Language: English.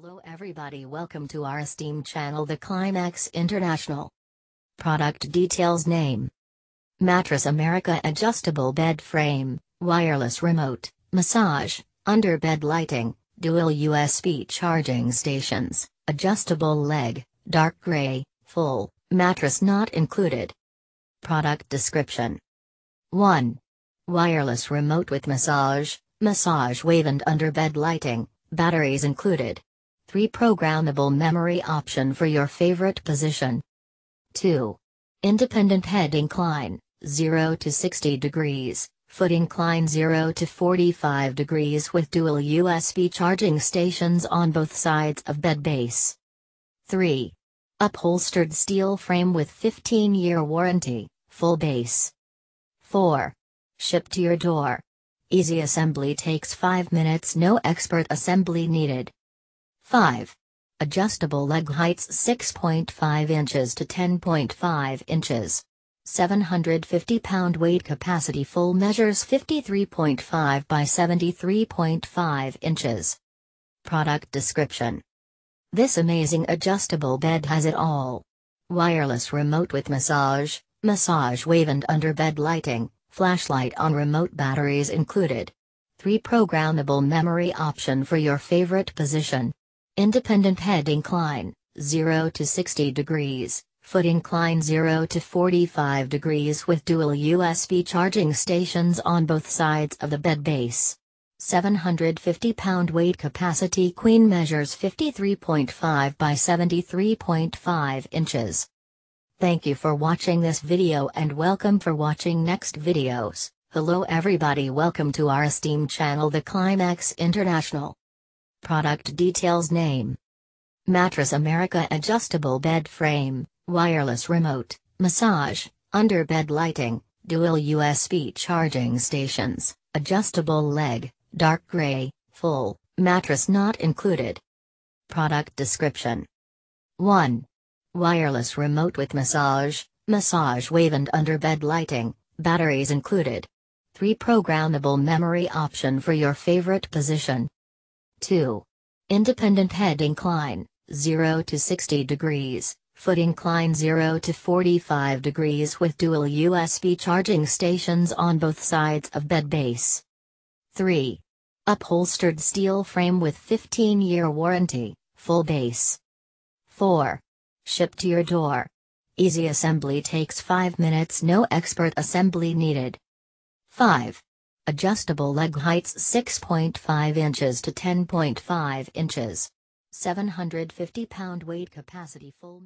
Hello everybody welcome to our esteemed channel The Climax International. Product details name. Mattress America adjustable bed frame, wireless remote, massage, under bed lighting, dual USB charging stations, adjustable leg, dark gray, full, mattress not included. Product description 1. Wireless remote with massage, massage wave and under bed lighting, batteries included. 3 Programmable memory option for your favorite position. 2. Independent head incline, 0 to 60 degrees, foot incline 0 to 45 degrees with dual USB charging stations on both sides of bed base. 3. Upholstered steel frame with 15 year warranty, full base. 4. Ship to your door. Easy assembly takes 5 minutes, no expert assembly needed. 5. Adjustable leg heights 6.5 inches to 10.5 inches. 750 pound weight capacity full measures 53.5 by 73.5 inches. Product description This amazing adjustable bed has it all. Wireless remote with massage, massage wave and under bed lighting, flashlight on remote batteries included. 3 Programmable memory option for your favorite position. Independent head incline, 0 to 60 degrees, foot incline 0 to 45 degrees with dual USB charging stations on both sides of the bed base. 750 pound weight capacity queen measures 53.5 by 73.5 inches. Thank you for watching this video and welcome for watching next videos. Hello everybody welcome to our esteemed channel The Climax International. Product details name. Mattress America adjustable bed frame, wireless remote, massage, under bed lighting, dual USB charging stations, adjustable leg, dark gray, full, mattress not included. Product description 1. Wireless remote with massage, massage wave and under bed lighting, batteries included. 3 Programmable memory option for your favorite position. 2. Independent head incline, 0 to 60 degrees, foot incline 0 to 45 degrees with dual USB charging stations on both sides of bed base. 3. Upholstered steel frame with 15 year warranty, full base. 4. Ship to your door. Easy assembly takes 5 minutes, no expert assembly needed. 5. Adjustable leg heights 6.5 inches to 10.5 inches. 750 pound weight capacity full.